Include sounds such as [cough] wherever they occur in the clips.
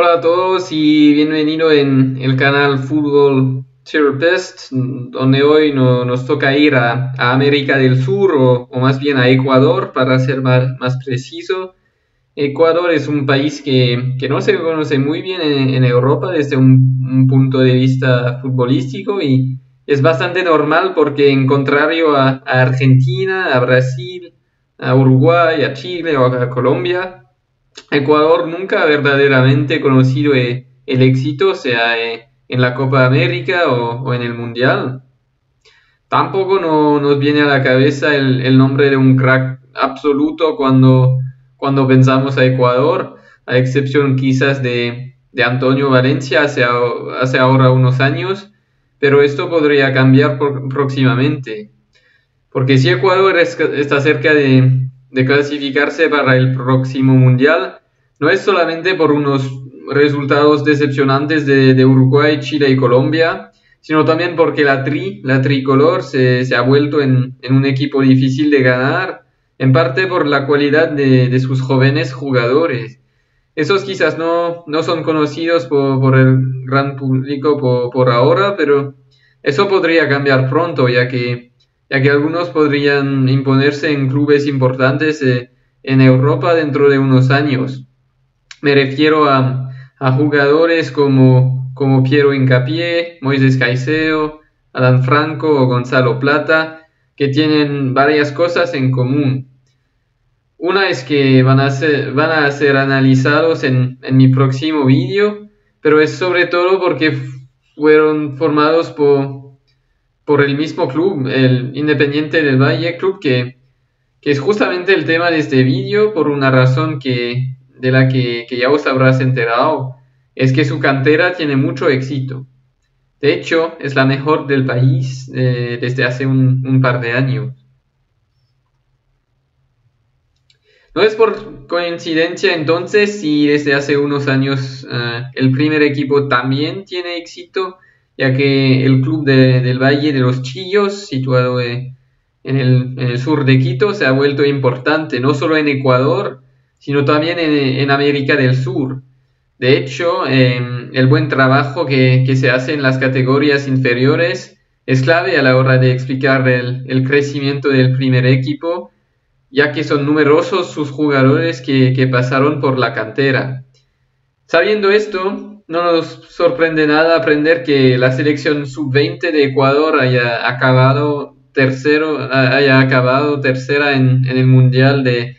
Hola a todos y bienvenido en el canal Fútbol Therapist, donde hoy nos toca ir a, América del Sur o, más bien a Ecuador para ser más, preciso. Ecuador es un país que, no se conoce muy bien en, Europa desde un, punto de vista futbolístico y es bastante normal porque en contrario a, a Argentina, a Brasil, a Uruguay, a Chile o a Colombia, Ecuador nunca ha verdaderamente conocido eh, el éxito, sea eh, en la Copa América o, en el Mundial. Tampoco no, nos viene a la cabeza el, nombre de un crack absoluto cuando, cuando pensamos a Ecuador, a excepción quizás de, Antonio Valencia hace, hace, ahora unos años, pero esto podría cambiar próximamente. Porque si Ecuador está cerca de, de clasificarse para el próximo mundial no es solamente por unos resultados decepcionantes de, Uruguay, Chile y Colombia, sino también porque la tri, la tricolor, se, ha vuelto en, un equipo difícil de ganar, en parte por la cualidad de, sus jóvenes jugadores. Esos quizás no, no son conocidos por, el gran público por, por, ahora, pero eso podría cambiar pronto, ya que ya que algunos podrían imponerse en clubes importantes eh, en Europa dentro de unos años. Me refiero a, jugadores como, como Piero Incapié, Moisés Caicedo, Adán Franco o Gonzalo Plata, que tienen varias cosas en común. Una es que van a ser, van a ser analizados en, en mi próximo vídeo, pero es sobre todo porque fueron formados por, por el mismo club, el Independiente del Valle Club, que, es justamente el tema de este vídeo por una razón que, de la que, ya os habrás enterado, es que su cantera tiene mucho éxito. De hecho, es la mejor del país eh, desde hace un, par de años. No es por coincidencia entonces si desde hace unos años eh, el primer equipo también tiene éxito ya que el club del Valle de los Chillos, situado eh, en el, sur de Quito, se ha vuelto importante, no solo en Ecuador, sino también en, América del Sur. De hecho, em, el buen trabajo que, se hace en las categorías inferiores es clave a la hora de explicar el, el crecimiento del primer equipo, ya que son numerosos sus jugadores que, que pasaron por la cantera. Sabiendo esto, no nos sorprende nada aprender que la selección sub-20 de Ecuador haya acabado tercero, haya acabado tercera en, el mundial de,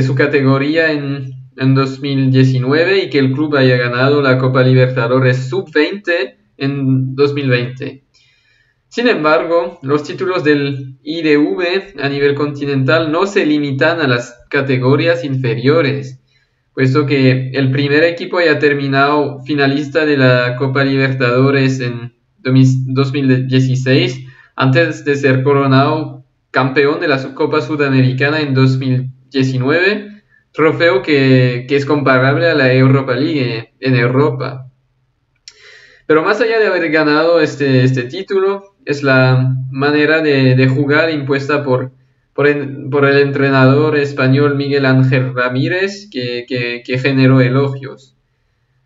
su categoría en, 2019 y que el club haya ganado la Copa Libertadores sub-20 en 2020. Sin embargo, los títulos del IDV a nivel continental no se limitan a las categorías inferiores puesto que el primer equipo haya terminado finalista de la Copa Libertadores en 2016, antes de ser coronado campeón de la Copa Sudamericana en 2019, trofeo que, es comparable a la Europa League en Europa. Pero más allá de haber ganado este, este título, es la manera de jugar impuesta por por el, entrenador español Miguel Ángel Ramírez, que, generó elogios.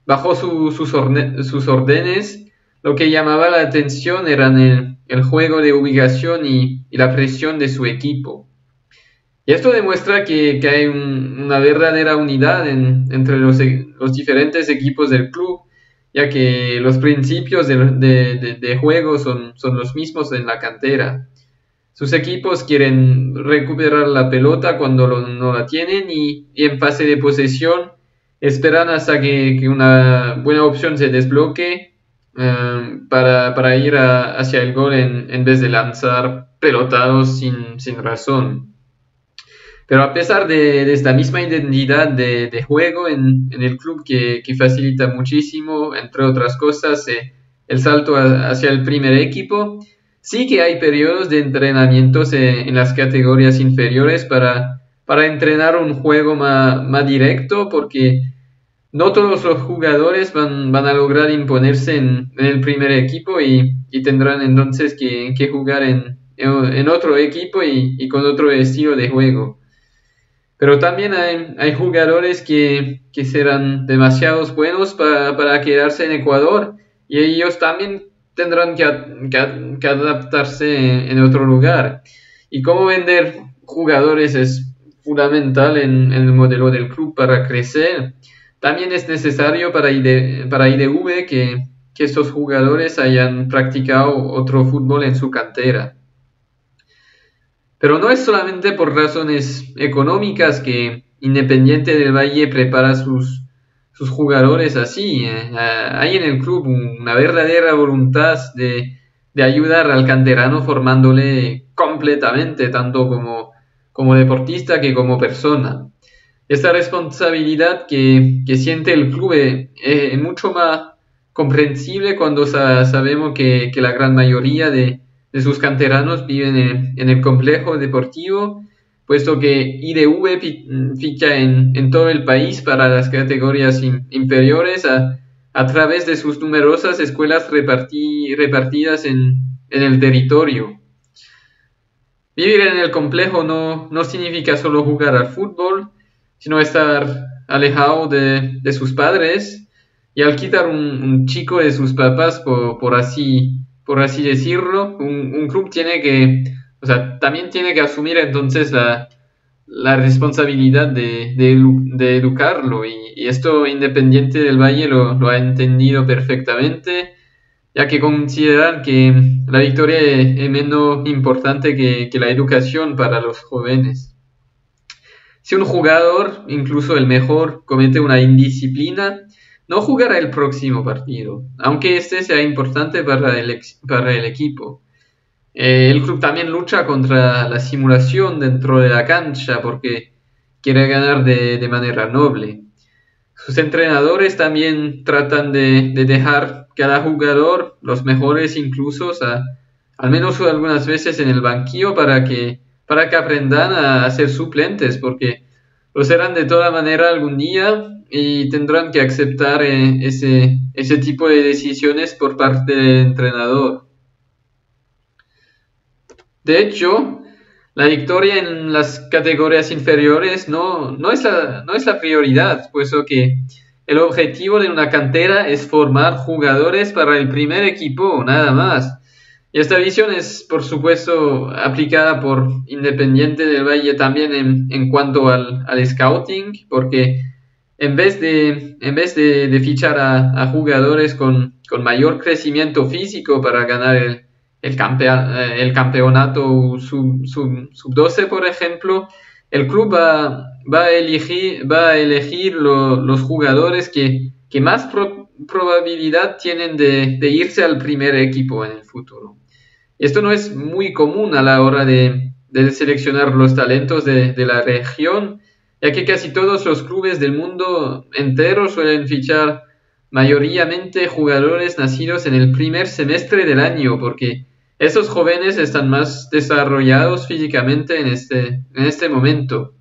Bajo sus, órdenes, lo que llamaba la atención eran el, juego de ubicación y, la presión de su equipo. Y esto demuestra que, hay una verdadera unidad entre los, diferentes equipos del club, ya que los principios de, juego son, son los mismos en la cantera. Sus equipos quieren recuperar la pelota cuando no la tienen y, en fase de posesión esperan hasta que, una buena opción se desbloque eh, para, ir hacia el gol en, vez de lanzar pelotados sin, razón. Pero a pesar de, esta misma identidad de, juego en, el club que, facilita muchísimo, entre otras cosas, eh, el salto hacia el primer equipo, Sí que hay periodos de entrenamientos en, las categorías inferiores para, para entrenar un juego más, directo porque no todos los jugadores van, a lograr imponerse en, el primer equipo y, tendrán entonces que, jugar en, otro equipo y, con otro estilo de juego. Pero también hay, jugadores que, serán demasiado buenos para, quedarse en Ecuador y ellos también tendrán que, adaptarse en, otro lugar. Y cómo vender jugadores es fundamental en, el modelo del club para crecer. También es necesario para, para IDV que, que estos jugadores hayan practicado otro fútbol en su cantera. Pero no es solamente por razones económicas que Independiente del Valle prepara sus, sus jugadores así. Eh. Hay en el club una verdadera voluntad de, ayudar al canterano formándole completamente, tanto como, como deportista que como persona. Esta responsabilidad que, siente el club es, mucho más comprensible cuando sabemos que, la gran mayoría de, de sus canteranos viven en, el complejo deportivo, puesto que IDV ficha en, todo el país para las categorías inferiores a, través de sus numerosas escuelas repartidas en, el territorio. Vivir en el complejo no, no, significa solo jugar al fútbol, sino estar alejado de, sus padres y al quitar un, chico de sus papás, por, por así por así decirlo, un, club tiene que, o sea, también tiene que asumir entonces la, responsabilidad de, educarlo y, esto Independiente del Valle lo, ha entendido perfectamente, ya que consideran que la victoria es, menos importante que, la educación para los jóvenes. Si un jugador, incluso el mejor, comete una indisciplina, no jugará el próximo partido, aunque este sea importante para el, para el equipo. Eh, el club también lucha contra la simulación dentro de la cancha porque quiere ganar de, manera noble. Sus entrenadores también tratan de, dejar cada jugador, los mejores incluso, al menos algunas veces en el banquillo para que, para que aprendan a ser suplentes, porque lo serán de toda manera algún día y tendrán que aceptar eh, ese, ese tipo de decisiones por parte del entrenador. De hecho, la victoria en las categorías inferiores no, no, es, la, no es la prioridad, puesto que el objetivo de una cantera es formar jugadores para el primer equipo, nada más. Y esta visión es, por supuesto, aplicada por Independiente del Valle también en, en cuanto al, al scouting, porque en vez de, en vez de, fichar a, jugadores con, mayor crecimiento físico para ganar el, el, eh, campeonato sub-12, por ejemplo, el club va, a elegir, va elegir los jugadores que, más probabilidad tienen de, irse al primer equipo en el futuro. Esto no es muy común a la hora de, seleccionar los talentos de, de la región ya que casi todos los clubes del mundo entero suelen fichar mayoritariamente jugadores nacidos en el primer semestre del año, porque esos jóvenes están más desarrollados físicamente en este, en este momento.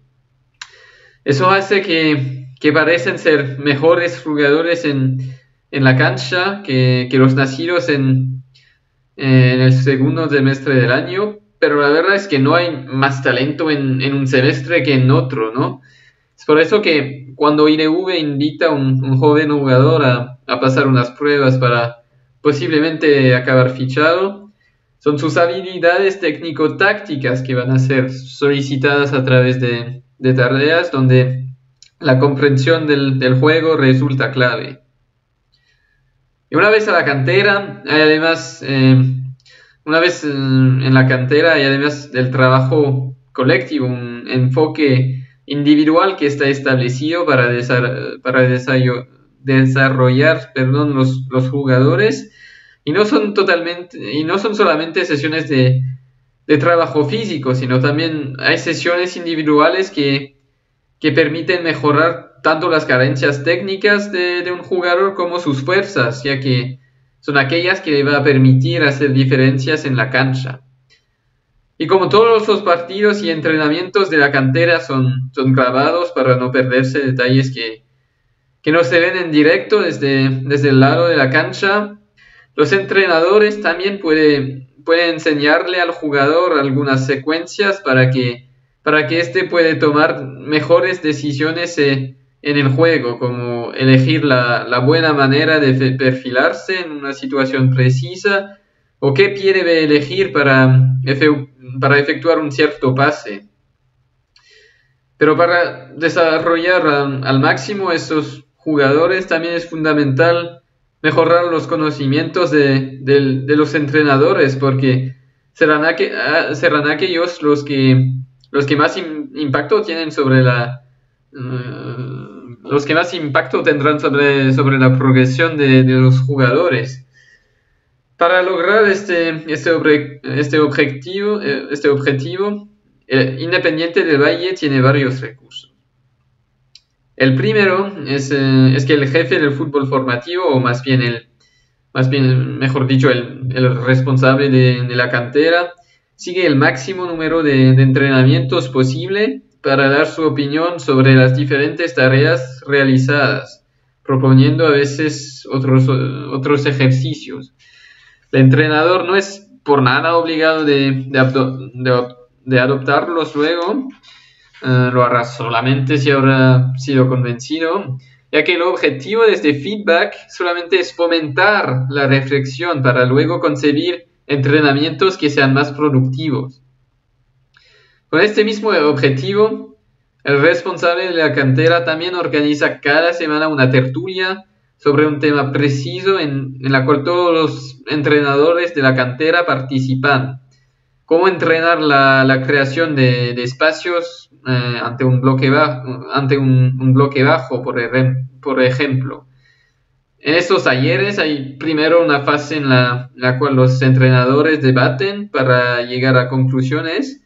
Eso hace que, parecen ser mejores jugadores en, la cancha que, los nacidos en, en, el segundo semestre del año, pero la verdad es que no hay más talento en, en un semestre que en otro, ¿no? Es por eso que cuando IDV invita a un, joven jugador a, pasar unas pruebas para posiblemente acabar fichado, son sus habilidades técnico-tácticas que van a ser solicitadas a través de, tareas donde la comprensión del, juego resulta clave. Y una vez a la cantera, hay además, eh, una vez en la cantera hay además del trabajo colectivo, un enfoque individual que está establecido para, para desarrollar perdón, los, los, jugadores y no son totalmente y no son solamente sesiones de, de trabajo físico sino también hay sesiones individuales que, que permiten mejorar tanto las carencias técnicas de, un jugador como sus fuerzas ya que son aquellas que le va a permitir hacer diferencias en la cancha. Y como todos los partidos y entrenamientos de la cantera son, son grabados para no perderse detalles que, no se ven en directo desde, desde el lado de la cancha, los entrenadores también pueden puede enseñarle al jugador algunas secuencias para que para que éste pueda tomar mejores decisiones eh, en el juego, como elegir la, buena manera de perfilarse en una situación precisa o qué pie debe elegir para, para efectuar un cierto pase. Pero para desarrollar al máximo esos jugadores también es fundamental mejorar los conocimientos de, los entrenadores porque serán, ah, aquellos los que, los que más impacto tienen sobre la... Eh, los que más impacto tendrán sobre, la progresión de, los jugadores. Para lograr este, este, este objetivo, eh, este objetivo Independiente del Valle tiene varios recursos. El primero es, eh, es, que el jefe del fútbol formativo, o más bien, el, más bien mejor dicho, el, responsable de, la cantera, sigue el máximo número de, entrenamientos posible para dar su opinión sobre las diferentes tareas realizadas, proponiendo a veces otros, otros ejercicios. El entrenador no es por nada obligado de, de, adoptarlos luego, eh, lo hará solamente si habrá sido convencido, ya que el objetivo de este feedback solamente es fomentar la reflexión para luego concebir entrenamientos que sean más productivos. Con este mismo objetivo, el responsable de la cantera también organiza cada semana una tertulia sobre un tema preciso en, la cual todos los entrenadores de la cantera participan. Cómo entrenar la, creación de, espacios eh, ante, un bloque, bajo, ante un, bloque bajo, por, ejemplo. En estos talleres hay primero una fase en la, cual los entrenadores debaten para llegar a conclusiones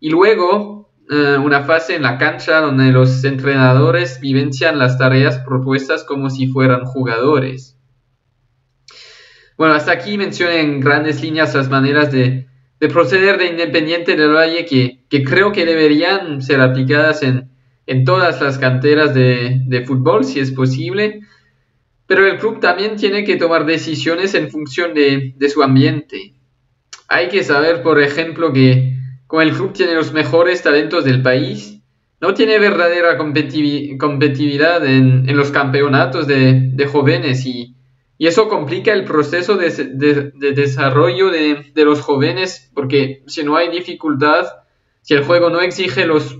y luego eh, una fase en la cancha donde los entrenadores vivencian las tareas propuestas como si fueran jugadores. Bueno, hasta aquí mencioné en grandes líneas las maneras de, proceder de Independiente del Valle que, creo que deberían ser aplicadas en, todas las canteras de, fútbol, si es posible. Pero el club también tiene que tomar decisiones en función de, de su ambiente. Hay que saber, por ejemplo, que como el club tiene los mejores talentos del país, no tiene verdadera competitividad en, los campeonatos de, jóvenes y, eso complica el proceso de, desarrollo de, los jóvenes porque si no hay dificultad, si el juego no exige los,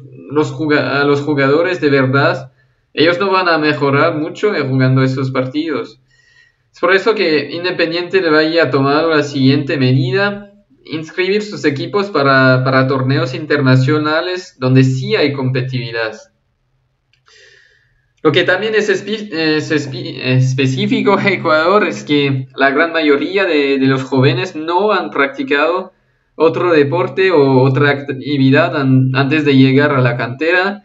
a los jugadores de verdad, ellos no van a mejorar mucho jugando esos partidos. Es por eso que Independiente le vaya a tomar la siguiente medida inscribir sus equipos para, torneos internacionales donde sí hay competitividad. Lo que también es, específico en [laughs] Ecuador es que la gran mayoría de, los jóvenes no han practicado otro deporte o otra actividad antes de llegar a la cantera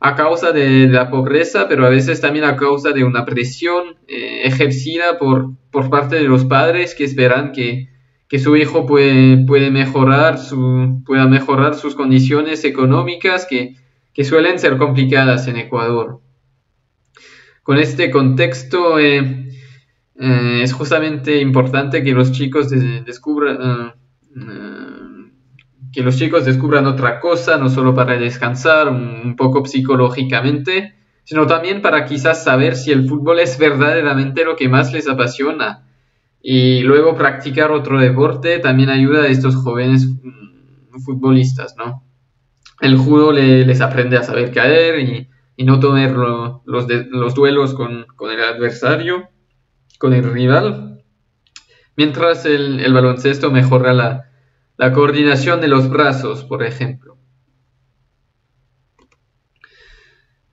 a causa de la pobreza, pero a veces también a causa de una presión eh, ejercida por, parte de los padres que esperan que su hijo puede mejorar su, pueda mejorar sus condiciones económicas que, suelen ser complicadas en Ecuador. Con este contexto eh, eh, es justamente importante que los chicos descubran eh, que los chicos descubran otra cosa, no solo para descansar un poco psicológicamente, sino también para quizás saber si el fútbol es verdaderamente lo que más les apasiona y luego practicar otro deporte también ayuda a estos jóvenes mm, futbolistas, ¿no? El judo les aprende a saber caer y, no tomar los, los, duelos con, el adversario, con el rival, mientras el, baloncesto mejora la, la coordinación de los brazos, por ejemplo.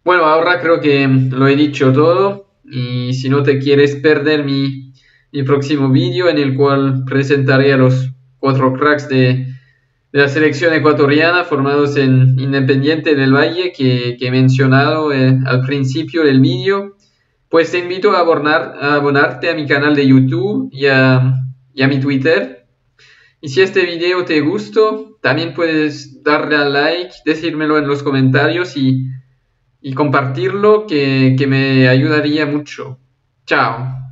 Bueno, ahora creo que lo he dicho todo y si no te quieres perder mi mi próximo vídeo en el cual presentaré a los cuatro cracks de, la selección ecuatoriana formados en Independiente del Valle que, he mencionado eh, al principio del vídeo. Pues te invito a, a abonarte a mi canal de YouTube y a, mi Twitter. Y si este video te gustó, también puedes darle a like, decírmelo en los comentarios y, compartirlo que, que me ayudaría mucho. Chao.